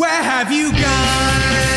Where have you gone?